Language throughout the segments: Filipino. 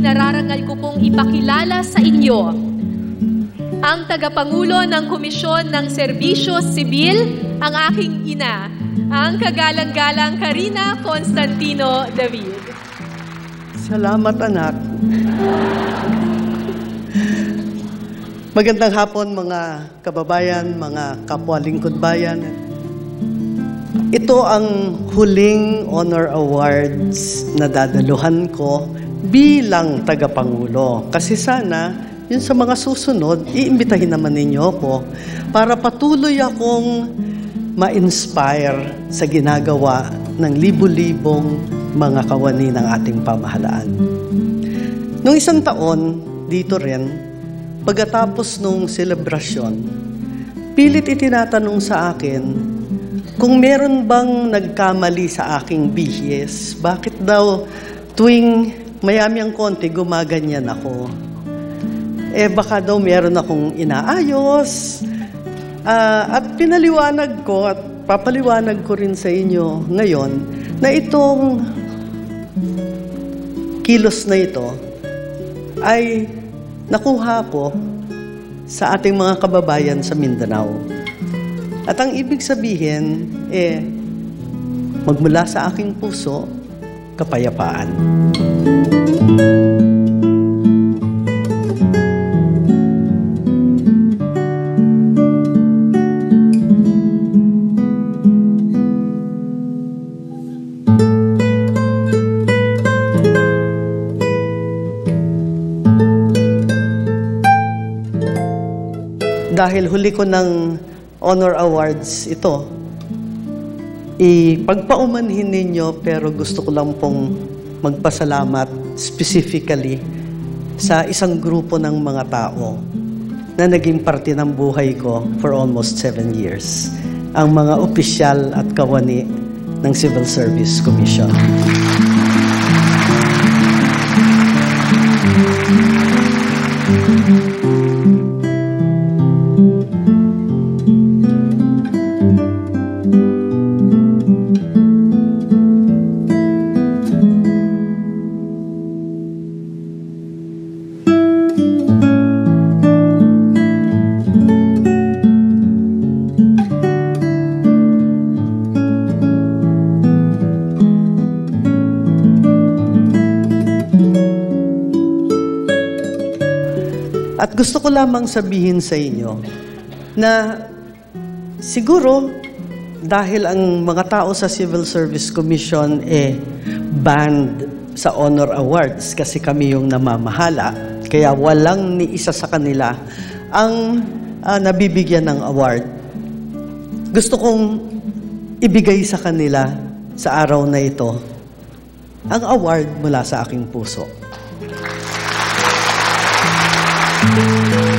Inararangal ko pong ipakilala sa inyo ang tagapangulo ng Komisyon ng Serbisyo Sibil, ang aking ina, ang kagalang-galang Karina Constantino David. Salamat anak. Magandang hapon mga kababayan, mga kapwa lingkod bayan. Ito ang huling honor awards na dadaluhan ko bilang tagapangulo. Kasi sana yun sa mga susunod, iimbitahin naman ninyo ako para patuloy akong ma-inspire sa ginagawa ng libu-libong mga kawani ng ating pamahalaan. Noong isang taon, dito rin, pagkatapos nung selebrasyon, pilit itinatanong sa akin kung meron bang nagkamali sa aking bihis, bakit daw tuwing mayami ang konti, gumaganyan ako eh baka daw meron akong inaayos. Uh, at pinaliwanag ko at papaliwanag ko rin sa inyo ngayon na itong kilos na ito ay nakuha ko sa ating mga kababayan sa Mindanao. At ang ibig sabihin, eh, magmula sa aking puso, kapayapaan. Dahil huli ko ng honor awards ito, ipagpaumanhin ninyo pero gusto ko lang pong magpasalamat specifically sa isang grupo ng mga tao na naging parte ng buhay ko for almost seven years. Ang mga opisyal at kawani ng Civil Service Commission. At gusto ko lamang sabihin sa inyo na siguro dahil ang mga tao sa Civil Service Commission eh banned sa honor awards kasi kami yung namamahala. Kaya walang ni isa sa kanila ang uh, nabibigyan ng award. Gusto kong ibigay sa kanila sa araw na ito ang award mula sa aking puso. Thank you.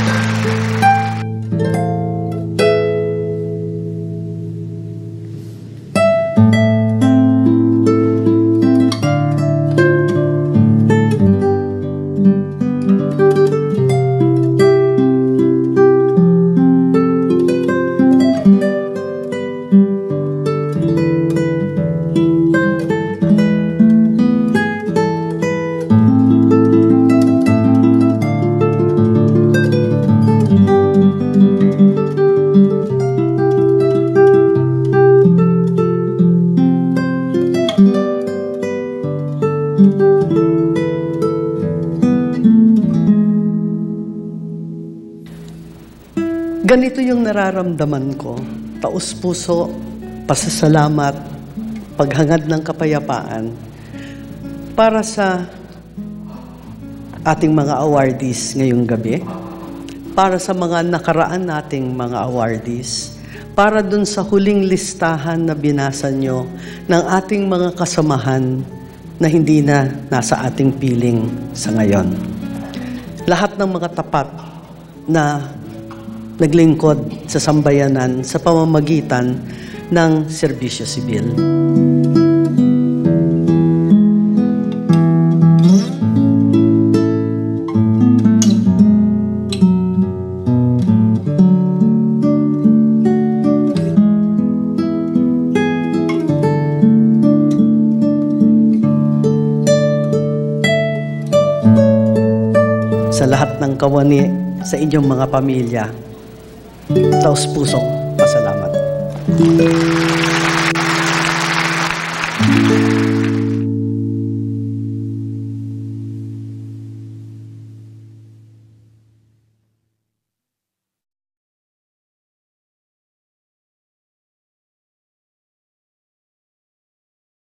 Ganito yung nararamdaman ko. Taos puso, pasasalamat, paghangad ng kapayapaan para sa ating mga awardees ngayong gabi, para sa mga nakaraan nating mga awardees, para dun sa huling listahan na binasa nyo ng ating mga kasamahan na hindi na nasa ating piling sa ngayon. Lahat ng mga tapat na naglingkod sa sambayanan sa pamamagitan ng serbisyo sibil. sa lahat ng kawani sa inyong mga pamilya. Taos pusong pasalamat.